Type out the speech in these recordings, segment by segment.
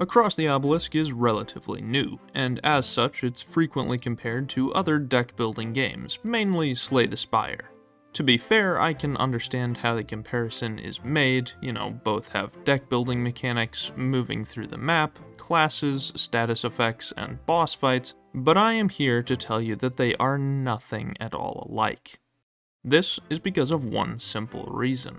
Across the Obelisk is relatively new, and as such, it's frequently compared to other deck building games, mainly Slay the Spire. To be fair, I can understand how the comparison is made, you know, both have deck building mechanics, moving through the map, classes, status effects, and boss fights, but I am here to tell you that they are nothing at all alike. This is because of one simple reason.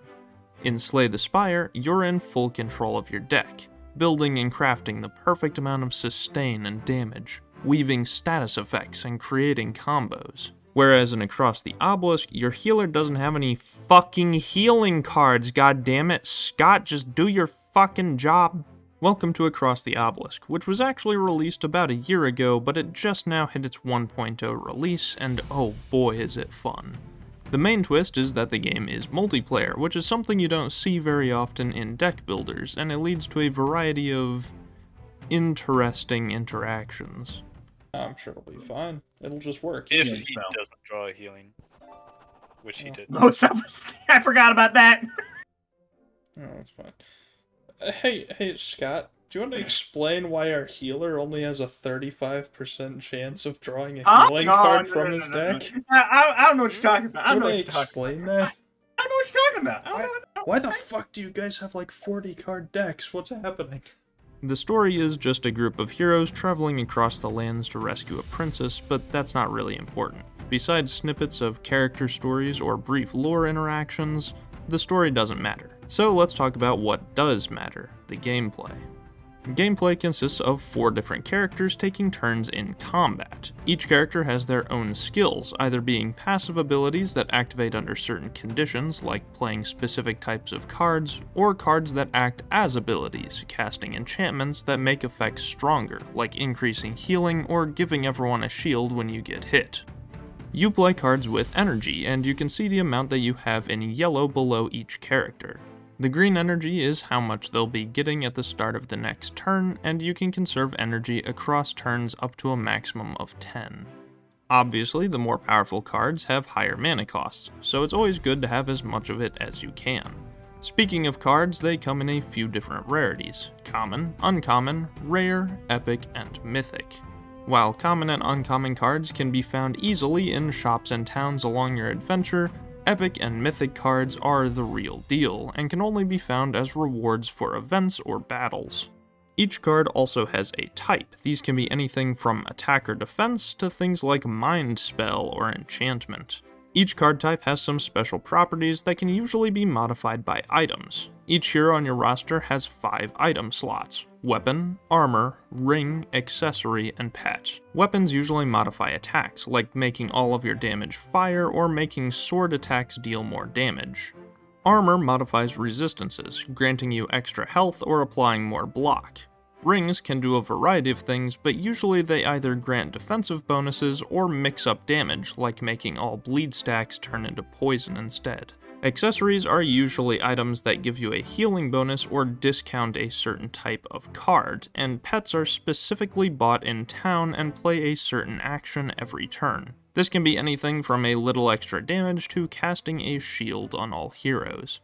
In Slay the Spire, you're in full control of your deck, building and crafting the perfect amount of sustain and damage, weaving status effects and creating combos. Whereas in Across the Obelisk, your healer doesn't have any fucking healing cards, god damn it. Scott, just do your fucking job. Welcome to Across the Obelisk, which was actually released about a year ago, but it just now hit its 1.0 release, and oh boy is it fun. The main twist is that the game is multiplayer, which is something you don't see very often in deck builders, and it leads to a variety of interesting interactions. I'm sure it'll be fine. It'll just work. If Easy he spell. doesn't draw a healing, which he Oh. did. Oh, self I forgot about that. Oh, that's fine. Uh, hey, hey, Scott. Do you want to explain why our healer only has a 35% chance of drawing a healing No, card no, from his deck? I, I, I don't know what you're talking about. I don't know what you're to talking about. explain that? I don't know what you're talking about. I don't know what- Why the fuck do you guys have like 40 card decks? What's happening? The story is just a group of heroes traveling across the lands to rescue a princess, but that's not really important. Besides snippets of character stories or brief lore interactions, the story doesn't matter. So let's talk about what does matter the gameplay. Gameplay consists of four different characters taking turns in combat. Each character has their own skills, either being passive abilities that activate under certain conditions, like playing specific types of cards, or cards that act as abilities, casting enchantments that make effects stronger, like increasing healing or giving everyone a shield when you get hit. You play cards with energy, and you can see the amount that you have in yellow below each character. The green energy is how much they'll be getting at the start of the next turn, and you can conserve energy across turns up to a maximum of 10. Obviously, the more powerful cards have higher mana costs, so it's always good to have as much of it as you can. Speaking of cards, they come in a few different rarities common, uncommon, rare, epic, and mythic. While common and uncommon cards can be found easily in shops and towns along your adventure, epic and mythic cards are the real deal and can only be found as rewards for events or battles. Each card also has a type. These can be anything from attack or defense to things like mind spell or enchantment. Each card type has some special properties that can usually be modified by items. Each hero on your roster has 5 item slots weapon, armor, ring, accessory, and pet. Weapons usually modify attacks, like making all of your damage fire or making sword attacks deal more damage. Armor modifies resistances, granting you extra health or applying more block. Rings can do a variety of things, but usually they either grant defensive bonuses or mix up damage, like making all bleed stacks turn into poison instead. Accessories are usually items that give you a healing bonus or discount a certain type of card, and pets are specifically bought in town and play a certain action every turn. This can be anything from a little extra damage to casting a shield on all heroes.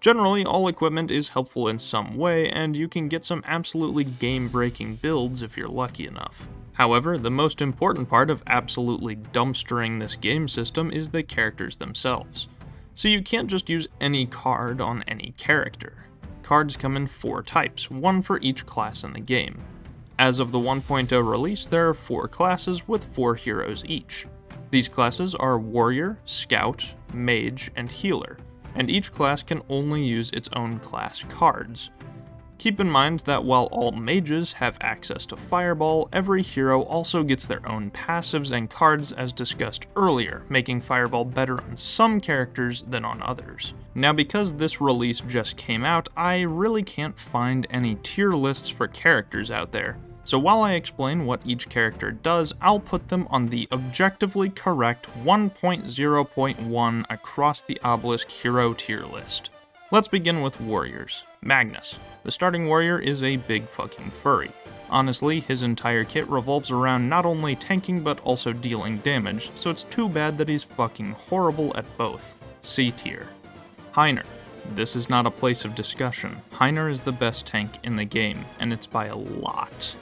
Generally, all equipment is helpful in some way, and you can get some absolutely game breaking builds if you're lucky enough. However, the most important part of absolutely dumpstering this game system is the characters themselves. So you can't just use any card on any character. Cards come in four types, one for each class in the game. As of the 1.0 release, there are four classes with four heroes each. These classes are Warrior, Scout, Mage, and Healer, and each class can only use its own class cards. Keep in mind that while all mages have access to Fireball, every hero also gets their own passives and cards as discussed earlier, making Fireball better on some characters than on others. Now, because this release just came out, I really can't find any tier lists for characters out there. So while I explain what each character does, I'll put them on the objectively correct 1.0.1 across the obelisk hero tier list. Let's begin with warriors. Magnus. The starting warrior is a big fucking furry. Honestly, his entire kit revolves around not only tanking but also dealing damage, so it's too bad that he's fucking horrible at both. C tier. Heiner. this is not a place of discussion. Heiner is the best tank in the game, and it's by a lot.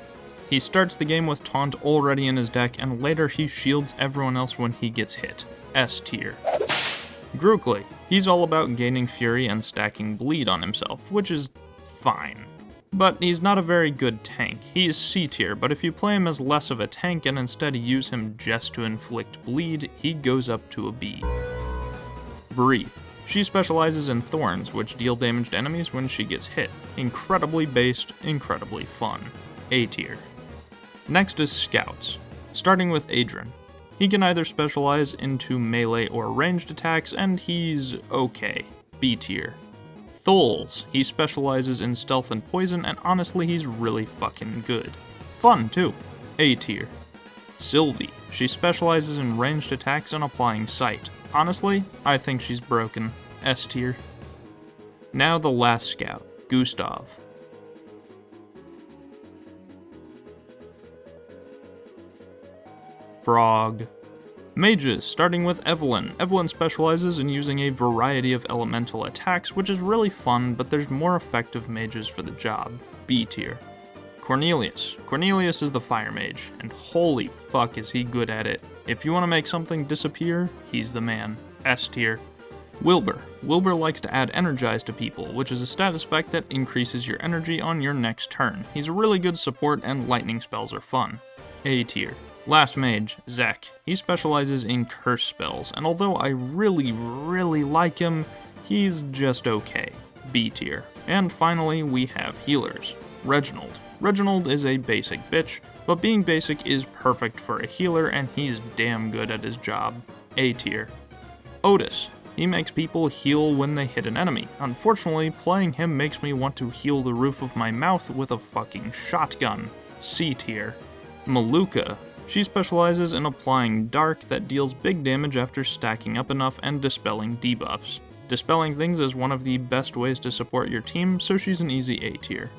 He starts the game with Taunt already in his deck, and later he shields everyone else when he gets hit. S tier. Grukli. He's all about gaining fury and stacking bleed on himself, which is fine. But he's not a very good tank. He is C tier, but if you play him as less of a tank and instead use him just to inflict bleed, he goes up to a B. Bree. She specializes in thorns, which deal damage to enemies when she gets hit. Incredibly based, incredibly fun. A tier. Next is Scouts, starting with Andrin. He can either specialize into melee or ranged attacks, and he's okay. B tier. Thuls, he specializes in stealth and poison, and honestly, he's really fucking good. Fun, too. A tier. Sylvie, she specializes in ranged attacks and applying sight. Honestly, I think she's broken. S tier. Now the last scout, Gustav. Frog. Mages, starting with Evelyn. Evelyn specializes in using a variety of elemental attacks, which is really fun, but there's more effective mages for the job. B tier. Cornelius. Cornelius is the fire mage, and holy fuck is he good at it. If you want to make something disappear, he's the man. S tier. Wilbur. Wilbur likes to add energize to people, which is a status effect that increases your energy on your next turn. He's a really good support and lightning spells are fun. A tier. Last mage, Zek. He specializes in curse spells, and although I really, really like him, he's just okay. B tier. And finally, we have healers. Reginald. Reginald is a basic bitch, but being basic is perfect for a healer, and he's damn good at his job. A tier. Ottis. He makes people heal when they hit an enemy. Unfortunately, playing him makes me want to heal the roof of my mouth with a fucking shotgun. C tier. Malukah. She specializes in applying Dark that deals big damage after stacking up enough and dispelling debuffs. Dispelling things is one of the best ways to support your team, so she's an easy A tier.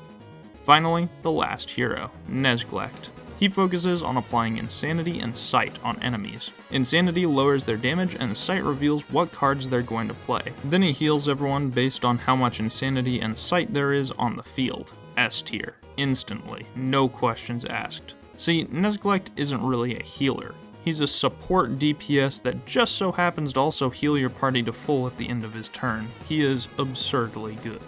Finally, the last hero, Nezglekt. He focuses on applying Insanity and Sight on enemies. Insanity lowers their damage and Sight reveals what cards they're going to play. Then he heals everyone based on how much Insanity and Sight there is on the field. S tier. Instantly. No questions asked. See, Nezglekt isn't really a healer. He's a support DPS that just so happens to also heal your party to full at the end of his turn. He is absurdly good.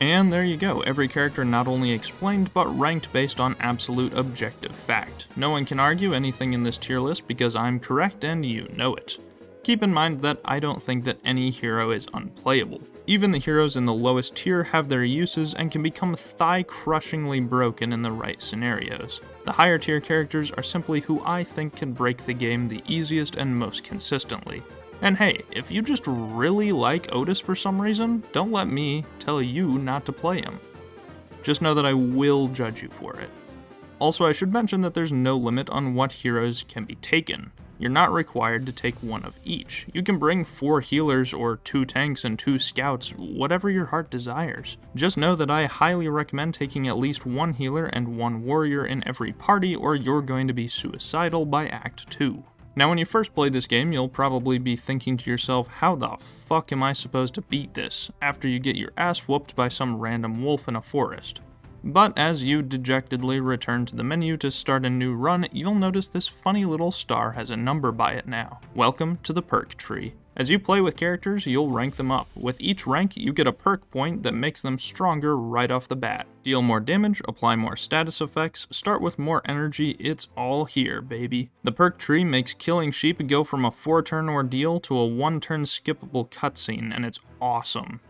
And there you go, every character not only explained, but ranked based on absolute objective fact. No one can argue anything in this tier list because I'm correct and you know it. Keep in mind that I don't think that any hero is unplayable. Even the heroes in the lowest tier have their uses and can become thigh-crushingly broken in the right scenarios. The higher tier characters are simply who I think can break the game the easiest and most consistently. And hey, if you just really like Ottis for some reason, don't let me tell you not to play him. Just know that I will judge you for it. Also, I should mention that there's no limit on what heroes can be taken. You're not required to take one of each. You can bring four healers or two tanks and two scouts, whatever your heart desires. Just know that I highly recommend taking at least one healer and one warrior in every party or you're going to be suicidal by Act 2. Now when you first play this game, you'll probably be thinking to yourself, how the fuck am I supposed to beat this, after you get your ass whooped by some random wolf in a forest. But as you dejectedly return to the menu to start a new run, you'll notice this funny little star has a number by it now. Welcome to the perk tree. As you play with characters, you'll rank them up. With each rank, you get a perk point that makes them stronger right off the bat. Deal more damage, apply more status effects, start with more energy, it's all here, baby. The perk tree makes killing sheep go from a 4 turn ordeal to a 1 turn skippable cutscene, and it's awesome.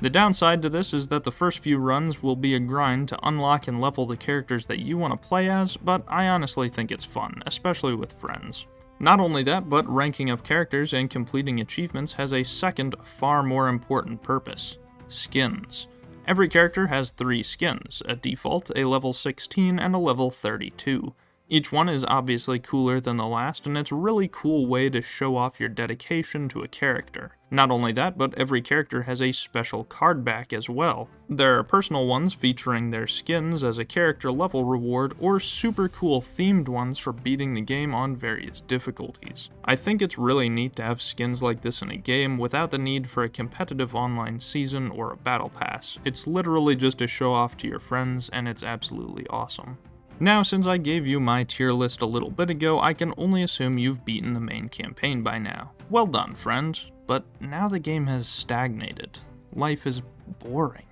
The downside to this is that the first few runs will be a grind to unlock and level the characters that you want to play as, but I honestly think it's fun, especially with friends. Not only that, but ranking up characters and completing achievements has a second, far more important purpose skins. Every character has three skins a default, a level 16, and a level 32. Each one is obviously cooler than the last, and it's a really cool way to show off your dedication to a character. Not only that, but every character has a special card back as well. There are personal ones featuring their skins as a character level reward, or super cool themed ones for beating the game on various difficulties. I think it's really neat to have skins like this in a game without the need for a competitive online season or a battle pass. It's literally just a show off to your friends, and it's absolutely awesome. Now, since I gave you my tier list a little bit ago, I can only assume you've beaten the main campaign by now. Well done, friend. But now the game has stagnated. Life is boring.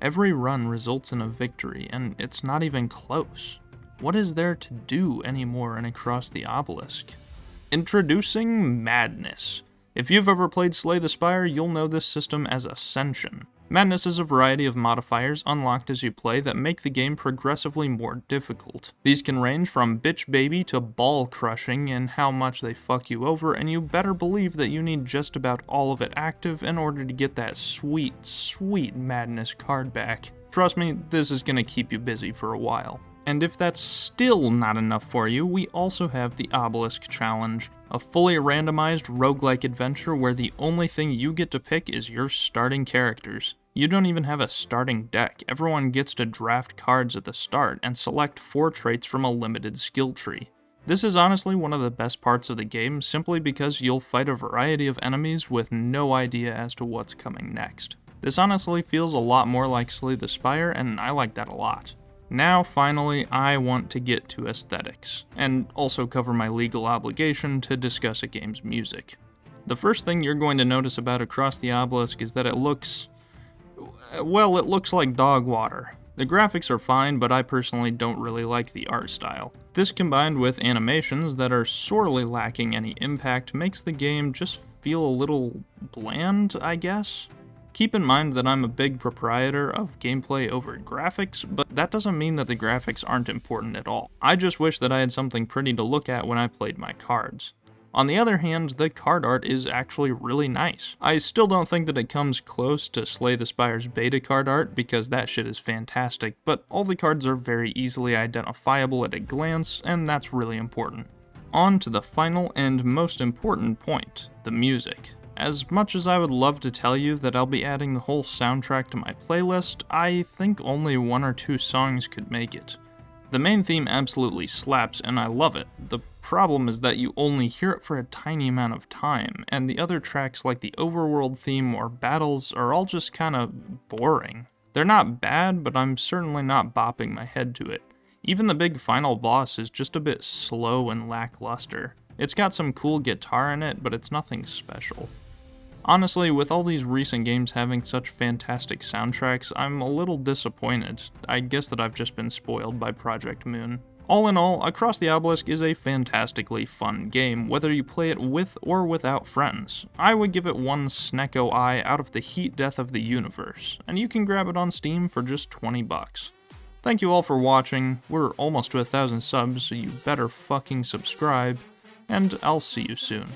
Every run results in a victory, and it's not even close. What is there to do anymore in Across the Obelisk? Introducing Madness. If you've ever played Slay the Spire, you'll know this system as Ascension. Madness is a variety of modifiers unlocked as you play that make the game progressively more difficult. These can range from bitch baby to ball crushing in how much they fuck you over, and you better believe that you need just about all of it active in order to get that sweet, sweet Madness card back. Trust me, this is gonna keep you busy for a while. And if that's still not enough for you, we also have the Obelisk Challenge, a fully randomized roguelike adventure where the only thing you get to pick is your starting characters. You don't even have a starting deck, everyone gets to draft cards at the start and select 4 traits from a limited skill tree. This is honestly one of the best parts of the game simply because you'll fight a variety of enemies with no idea as to what's coming next. This honestly feels a lot more like Slay the Spire and I like that a lot. Now, finally, I want to get to aesthetics, and also cover my legal obligation to discuss a game's music. The first thing you're going to notice about Across the Obelisk is that it looks. well, it looks like dog water. The graphics are fine, but I personally don't really like the art style. This combined with animations that are sorely lacking any impact makes the game just feel a little bland, I guess. Keep in mind that I'm a big proprietor of gameplay over graphics, but that doesn't mean that the graphics aren't important at all. I just wish that I had something pretty to look at when I played my cards. On the other hand, the card art is actually really nice. I still don't think that it comes close to Slay the Spire's beta card art because that shit is fantastic, but all the cards are very easily identifiable at a glance, and that's really important. On to the final and most important point, the music. As much as I would love to tell you that I'll be adding the whole soundtrack to my playlist, I think only one or two songs could make it. The main theme absolutely slaps and I love it. The problem is that you only hear it for a tiny amount of time, and the other tracks like the overworld theme or battles are all just kinda boring. They're not bad, but I'm certainly not bopping my head to it. Even the big final boss is just a bit slow and lackluster. It's got some cool guitar in it, but it's nothing special. Honestly, with all these recent games having such fantastic soundtracks, I'm a little disappointed. I guess that I've just been spoiled by Project Moon. All in all, Across the Obelisk is a fantastically fun game, whether you play it with or without friends. I would give it one Snecko eye out of the heat death of the universe, and you can grab it on Steam for just 20 bucks. Thank you all for watching, we're almost to a thousand subs, so you better fucking subscribe, and I'll see you soon.